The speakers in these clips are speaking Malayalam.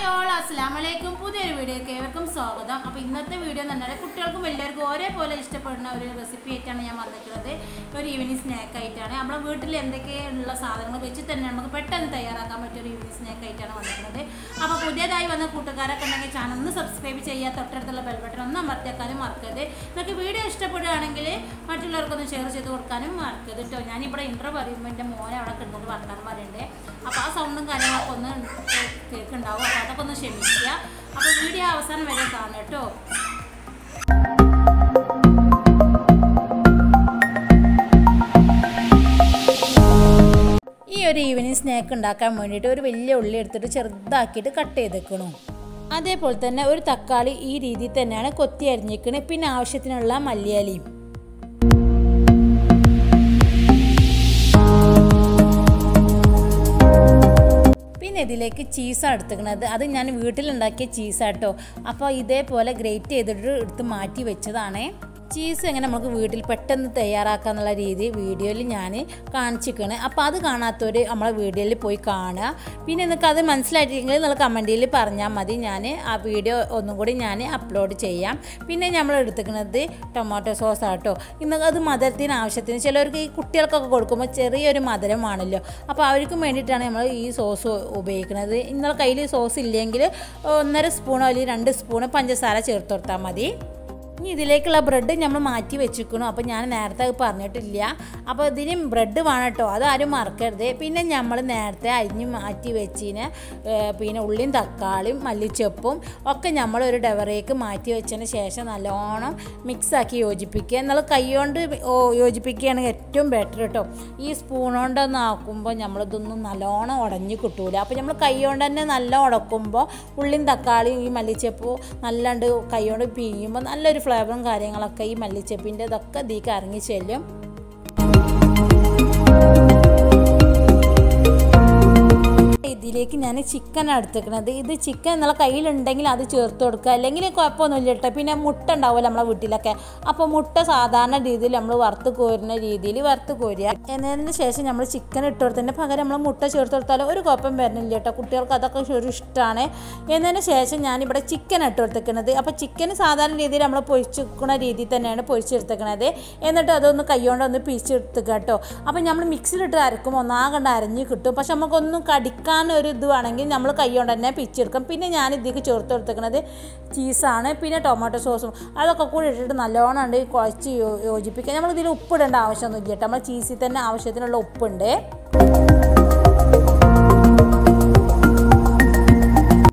Bye all. അസ്സാം വലൈക്കും പുതിയൊരു വീഡിയോക്ക് ഏവർക്കും സ്വാഗതം. അപ്പോൾ ഇന്നത്തെ വീഡിയോ എന്ന് പറഞ്ഞാൽ കുട്ടികൾക്കും വലിയവർക്കും ഒരേപോലെ ഇഷ്ടപ്പെടുന്ന ഒരു റെസിപ്പി ആയിട്ടാണ് ഞാൻ വന്നിട്ടുള്ളത്. ഒരു ഈവനിങ് സ്നാക്ക് ആയിട്ടാണ്. നമ്മുടെ വീട്ടിൽ എന്തൊക്കെയുള്ള സാധനങ്ങൾ വെച്ച് തന്നെ നമുക്ക് പെട്ടെന്ന് തയ്യാറാക്കാൻ പറ്റിയ ഒരു ഈവനിങ് സ്നാക്ക് ആയിട്ടാണ് വന്നിട്ടുള്ളത്. അപ്പോൾ പുതിയതായി വന്ന കൂട്ടുകാരൊക്കെ ഉണ്ടെങ്കിൽ ചാനൽ ഒന്ന് സബ്സ്ക്രൈബ് ചെയ്യുക. തൊട്ടടുത്തുള്ള ബെൽബട്ടൺ ഒന്ന് അമർത്തിയാക്കാനും മറക്കരുത്. നിങ്ങൾക്ക് വീഡിയോ ഇഷ്ടപ്പെടുകയാണെങ്കിൽ മറ്റുള്ളവർക്കൊന്ന് ഷെയർ ചെയ്ത് കൊടുക്കാനും മറക്കരുത് കേട്ടോ ഞാനിവിടെ ഇൻട്രോ പറയുമ്പോൾ എന്റെ മോനെ അവിടെ കിട്ടുന്നത് വർത്താനം പറയണ്ടേ. അപ്പോൾ ആ സൗണ്ടും കാര്യങ്ങളൊക്കെ ഒന്ന് കേൾക്കുന്നുണ്ടാവും. അപ്പോൾ അതൊക്കെ ഒന്ന് ക്ഷമിക്കുക അപ്പോൾ വീഡിയോ അവസാനം വരെ കാണാം കേട്ടോ. ഈ ഒരു ഈവനിങ് സ്നാക്ക് ഉണ്ടാക്കാൻ വേണ്ടിയിട്ട് ഒരു വലിയ ഉള്ളി എടുത്തിട്ട് ചെറുതാക്കിയിട്ട് കട്ട് ചെയ്തേക്കണു. അതേപോലെ തന്നെ ഒരു തക്കാളി ഈ രീതിയിൽ തന്നെയാണ് കൊത്തി അരിഞ്ഞിക്കണത് പിന്നെ ആവശ്യത്തിനുള്ള മല്ലിയാലിയും. പിന്നെ ഇതിലേക്ക് ചീസാണ് എടുത്തുക്കണത് അത് ഞാൻ വീട്ടിലുണ്ടാക്കിയ ചീസാട്ടോ അപ്പോൾ ഇതേപോലെ ഗ്രേറ്റ് ചെയ്തിട്ട് എടുത്ത് മാറ്റി വെച്ചതാണേ. ചീസ് എങ്ങനെ നമുക്ക് വീട്ടിൽ പെട്ടെന്ന് തയ്യാറാക്കുക എന്നുള്ള രീതി വീഡിയോയിൽ ഞാൻ കാണിച്ചിരിക്കുകയാണ് അപ്പോൾ അത് കാണാത്തവർ നമ്മളെ വീഡിയോയിൽ പോയി കാണുക. പിന്നെ നിങ്ങൾക്ക് അത് മനസ്സിലായിട്ടില്ലെങ്കിൽ നിങ്ങൾ കമന്റിൽ പറഞ്ഞാൽ മതി. ഞാൻ ആ വീഡിയോ ഒന്നും കൂടി ഞാൻ അപ്ലോഡ് ചെയ്യാം. പിന്നെ നമ്മൾ എടുത്തിരിക്കുന്നത് ടൊമാറ്റോ സോസ് ആട്ടോ. ഇന്ന് അത് മധുരത്തിന് ആവശ്യത്തിന് ചിലവർക്ക് ഈ കുട്ടികൾക്കൊക്കെ കൊടുക്കുമ്പോൾ ചെറിയൊരു മധുരമാണല്ലോ അപ്പോൾ അവർക്കും വേണ്ടിയിട്ടാണ് നമ്മൾ ഈ സോസ് ഉപയോഗിക്കുന്നത്. ഇന്നലെ കയ്യിൽ സോസ് ഇല്ലെങ്കിൽ ഒന്നര സ്പൂണോ അല്ലെങ്കിൽ രണ്ട് സ്പൂണ് പഞ്ചസാര ചേർത്ത് കൊടുത്താൽ മതി. ഇനി ഇതിലേക്കുള്ള ബ്രെഡ് നമ്മൾ മാറ്റി വെച്ചിരിക്കണം. അപ്പോൾ ഞാൻ നേരത്തെ അത് പറഞ്ഞിട്ടില്ല. അപ്പോൾ ഇതിന് ബ്രെഡ് വേണം കേട്ടോ. അതാരും മറക്കരുത്. പിന്നെ നമ്മൾ നേരത്തെ അരിഞ്ഞ് മാറ്റി വെച്ചിന് പിന്നെ ഉള്ളിയും തക്കാളിയും മല്ലിച്ചപ്പും ഒക്കെ നമ്മൾ ഒരു ഡവറേക്ക് മാറ്റി വെച്ചതിന് ശേഷം നല്ലോണം മിക്സാക്കി യോജിപ്പിക്കുക. എന്നാൽ കൈകൊണ്ട് കൊണ്ട് യോജിപ്പിക്കുകയാണെങ്കിൽ ഏറ്റവും ബെറ്റർ കേട്ടോ. ഈ സ്പൂൺ കൊണ്ടൊന്ന് ആക്കുമ്പോൾ നമ്മളിതൊന്നും നല്ലോണം ഉടഞ്ഞ് കിട്ടൂല. അപ്പോൾ നമ്മൾ കൈകൊണ്ട് തന്നെ നല്ല ഉടക്കുമ്പോൾ ഉള്ളിയും തക്കാളിയും ഈ മല്ലിച്ചപ്പും നല്ലാണ്ട് കൈകൊണ്ട് പിഴിയുമ്പോൾ നല്ലൊരു ഫ്ലേവറും കാര്യങ്ങളൊക്കെ ഈ മല്ലിച്ചപ്പിന്റെ ഇതൊക്കെ ഇതിലേക്ക് ഇറങ്ങി ചെല്ലും. ഇതിലേക്ക് ഞാൻ ചിക്കൻ എടുത്തേക്കണത്. ഇത് ചിക്കൻ നമ്മളെ കയ്യിലുണ്ടെങ്കിൽ അത് ചേർത്ത് കൊടുക്കുക. അല്ലെങ്കിൽ കുഴപ്പമൊന്നുമില്ല കേട്ടോ. പിന്നെ മുട്ട ഉണ്ടാവുമല്ലോ നമ്മളെ വീട്ടിലൊക്കെ. അപ്പോൾ മുട്ട സാധാരണ രീതിയിൽ നമ്മൾ വറുത്ത് കോരുന്ന രീതിയിൽ വറുത്ത് കോരുക. എന്നതിന് ശേഷം നമ്മൾ ചിക്കൻ ഇട്ട് കൊടുത്തതിന്റെ പകരം നമ്മൾ മുട്ട ചേർത്ത് കൊടുത്താൽ ഒരു കുഴപ്പം വരുന്നില്ല കേട്ടോ. കുട്ടികൾക്ക് അതൊക്കെ ഒരു ഇഷ്ടമാണ്. എന്നതിന് ശേഷം ഞാനിവിടെ ചിക്കൻ ഇട്ട് കൊടുത്തേക്കണത്. അപ്പോൾ ചിക്കൻ സാധാരണ രീതിയിൽ നമ്മൾ പൊരിച്ചിരിക്കുന്ന രീതിയിൽ തന്നെയാണ് പൊരിച്ചെടുത്തേക്കണത്. എന്നിട്ട് അതൊന്ന് കൈകൊണ്ട് ഒന്ന് പിരിച്ചെടുത്തുക കേട്ടോ. അപ്പോൾ നമ്മൾ മിക്സിയിലിട്ട് അരക്കുമ്പോൾ ഒന്നാകണ്ട് അരഞ്ഞ് കിട്ടും. പക്ഷെ നമുക്കൊന്നും കടിക്കാൻ ഒരു ഇത് വേണമെങ്കിൽ നമ്മൾ കൈ കൊണ്ട് തന്നെ പിച്ചെടുക്കും പിന്നെ ഞാൻ ഇതിലേക്ക് ചേർത്ത് കൊടുത്തേക്കുന്നത് ചീസാണ് പിന്നെ ടൊമാറ്റോ സോസും. അതൊക്കെ കൂടി ഇട്ടിട്ട് നല്ലോണം ഉണ്ട് കുഴച്ച് നമ്മൾ ഇതിൽ ഉപ്പിടേണ്ട ആവശ്യമൊന്നുമില്ല കേട്ടോ. നമ്മൾ ചീസിൽ തന്നെ ആവശ്യത്തിനുള്ള ഉപ്പുണ്ട്.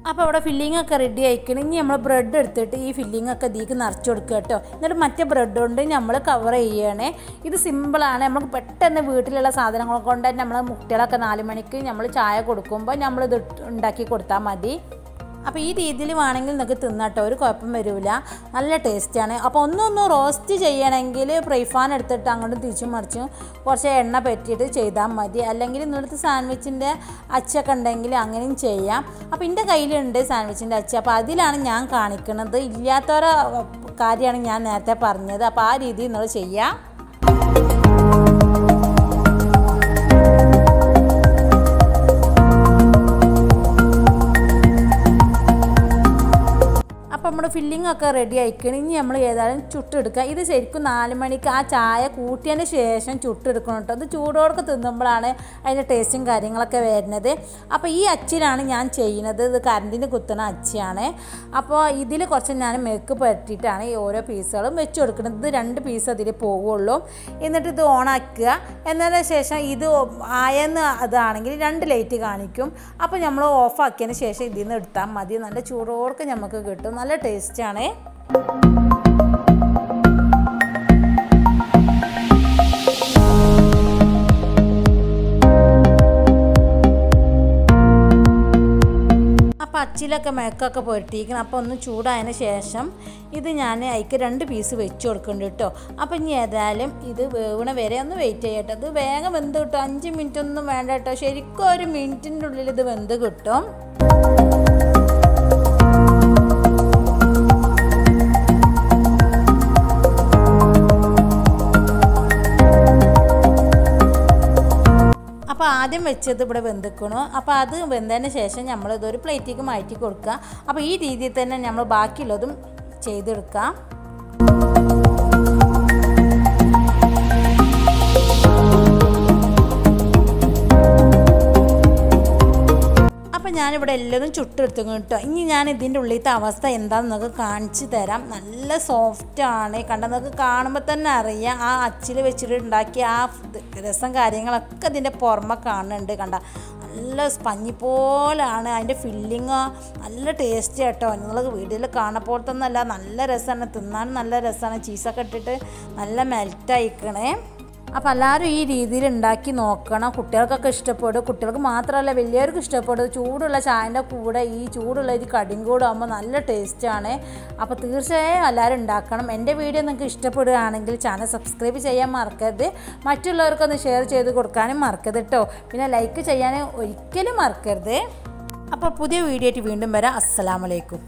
അപ്പോൾ അവിടെ ഫില്ലിംഗ് ഒക്കെ റെഡി ആയിക്കണം. ഇനി നമ്മൾ ബ്രെഡ് എടുത്തിട്ട് ഈ ഫില്ലിംഗ് ഒക്കെ ഇതിലേക്ക് നിറച്ച് കൊടുക്കുക കേട്ടോ. എന്നിട്ട് മറ്റേ ബ്രെഡ് കൊണ്ട് നമ്മൾ കവർ ചെയ്യണേ. ഇത് സിമ്പിളാണ് നമുക്ക് പെട്ടെന്ന് വീട്ടിലുള്ള സാധനങ്ങൾ കൊണ്ട് തന്നെ നമ്മൾ കുട്ടികളൊക്കെ നാല് മണിക്ക് നമ്മൾ ചായ കൊടുക്കുമ്പോൾ നമ്മളിത് ഉണ്ടാക്കി കൊടുത്താൽ മതി. അപ്പോൾ ഈ രീതിയിൽ വേണമെങ്കിൽ നിങ്ങൾക്ക് തിന്നട്ടോ ഒരു കുഴപ്പം വരില്ല നല്ല ടേസ്റ്റാണ് അപ്പോൾ ഒന്നൊന്ന് റോസ്റ്റ് ചെയ്യണമെങ്കിൽ ഫ്രൈഫാൻ എടുത്തിട്ട് അങ്ങോട്ട് തിരിച്ചും മറിച്ചും കുറച്ച് എണ്ണ പറ്റിയിട്ട് ചെയ്താൽ മതി. അല്ലെങ്കിൽ ഇന്നിടത്ത് സാൻഡ്വിച്ചിന്റെ അച്ചൊക്കെ ഉണ്ടെങ്കിൽ അങ്ങനെയും ചെയ്യാം. അപ്പോൾ എന്റെ കയ്യിലുണ്ട് സാൻഡ്വിച്ചിന്റെ അച്ച. അപ്പോൾ അതിലാണ് ഞാൻ കാണിക്കുന്നത് ഇല്ലാത്തവരെ കാര്യമാണ് ഞാൻ നേരത്തെ പറഞ്ഞത്. അപ്പോൾ ആ രീതിയിൽ നിങ്ങൾ ചെയ്യാം. അപ്പോൾ നമ്മുടെ ഫില്ലിംഗ് ഒക്കെ റെഡി ആയിക്കണം. ഇനി നമ്മൾ ഏതായാലും ചുട്ടെടുക്കുക ഇത് ശരിക്കും നാല് മണിക്ക് ആ ചായ കൂട്ടിയതിന് ശേഷം ചുട്ടെടുക്കണം കേട്ടോ അത് ചൂടോടൊക്കെ തിന്നുമ്പോഴാണ് അതിന്റെ ടേസ്റ്റും കാര്യങ്ങളൊക്കെ വരുന്നത്. അപ്പോൾ ഈ അച്ചിലാണ് ഞാൻ ചെയ്യുന്നത്. ഇത് കറണ്ടിന് കുത്തുന്ന അച്ചിയാണ്. അപ്പോൾ ഇതിൽ കുറച്ച് ഞാൻ മെക്ക് പറ്റിയിട്ടാണ് ഈ ഓരോ പീസുകളും വെച്ച് കൊടുക്കുന്നത്. ഇത് രണ്ട് പീസ് അതിൽ പോവുള്ളൂ. എന്നിട്ട് ഇത് ഓണാക്കുക എന്നതിന് ശേഷം ഇത് ആയെന്ന് അതാണെങ്കിൽ രണ്ട് ലൈറ്റ് കാണിക്കും. അപ്പോൾ നമ്മൾ ഓഫാക്കിയതിന് ശേഷം ഇതിൽ നിന്ന് എടുത്താൽ മതി. നല്ല ചൂടോടൊക്കെ നമുക്ക് കിട്ടും. നല്ല ടേസ്റ്റാണ് അപ്പോൾ അച്ചിലൊക്കെ മെക്കൊക്കെ പുരട്ടിയിരിക്കണം അപ്പോൾ ഒന്ന് ചൂടായതിന് ശേഷം ഇത് ഞാൻ അതിക്ക് രണ്ട് പീസ് വെച്ച് കൊടുക്കുന്നുണ്ട് കേട്ടോ അപ്പോൾ ഇനി ഏതായാലും ഇത് വേവണ വരെ ഒന്ന് വെയിറ്റ് ചെയ്യട്ടെ. ഇത് വേഗം വെന്ത് കിട്ടും. അഞ്ച് മിനിറ്റ് ഒന്നും വേണ്ട കേട്ടോ ശരിക്കും ഒരു മിനിറ്റിന്റെ ഉള്ളിൽ ഇത് വെന്ത് കിട്ടും. അപ്പോൾ ആദ്യം വെച്ചത് ഇവിടെ വെന്തിക്കണു. അപ്പോൾ അത് വെന്തതിന് ശേഷം നമ്മൾ ഇതൊരു പ്ലേറ്റിലേക്ക് മാറ്റി കൊടുക്കുക. അപ്പോൾ ഈ രീതിയിൽ തന്നെ നമ്മൾ ബാക്കിയുള്ളതും ചെയ്തെടുക്കാം. ഞാനിവിടെ എല്ലാതും ചുട്ടെടുത്തു കേട്ടോ. ഇനി ഞാൻ ഇതിന്റെ ഉള്ളിലത്തെ അവസ്ഥ എന്താണെന്ന് നിങ്ങൾക്ക് കാണിച്ചു തരാം. നല്ല സോഫ്റ്റാണ് നിങ്ങൾക്ക് കാണുമ്പോൾ തന്നെ അറിയാം. ആ അച്ചിൽ വെച്ചിട്ട് ഉണ്ടാക്കിയ ആ രസം കാര്യങ്ങളൊക്കെ ഇതിന്റെ പുറമെ കാണുന്നുണ്ട് കണ്ട. നല്ല സ്പഞ്ഞി പോലാണ്. അതിന്റെ ഫില്ലിങ് നല്ല ടേസ്റ്റ് കേട്ടോ. നിങ്ങൾ വീട്ടിൽ കാണപ്പോൾ തന്നെ അല്ല നല്ല രസമാണ്. തിന്നാനും നല്ല രസമാണ്. ചീസൊക്കെ ഇട്ടിട്ട് നല്ല മെൽറ്റ് മെൽറ്റായിക്കണേ അപ്പോൾ എല്ലാവരും ഈ രീതിയിൽ ഉണ്ടാക്കി നോക്കണം. കുട്ടികൾക്കൊക്കെ ഇഷ്ടപ്പെടും. കുട്ടികൾക്ക് മാത്രമല്ല വലിയവർക്ക് ഇഷ്ടപ്പെടും. ചൂടുള്ള ചായന്റെ കൂടെ ഈ ചൂടുള്ള ഒരു കടിയും കൂടെ ആകുമ്പോൾ നല്ല ടേസ്റ്റാണ് അപ്പോൾ തീർച്ചയായും എല്ലാവരും ഉണ്ടാക്കണം. എന്റെ വീഡിയോ നിങ്ങൾക്ക് ഇഷ്ടപ്പെടുകയാണെങ്കിൽ ചാനൽ സബ്സ്ക്രൈബ് ചെയ്യാൻ മറക്കരുത്. മറ്റുള്ളവർക്കൊന്ന് ഷെയർ ചെയ്ത് കൊടുക്കാനും മറക്കരുത് കേട്ടോ പിന്നെ ലൈക്ക് ചെയ്യാനും ഒരിക്കലും മറക്കരുത്. അപ്പോൾ പുതിയ വീഡിയോ ആയിട്ട് വീണ്ടും വരാം. അസ്സലാമലൈക്കും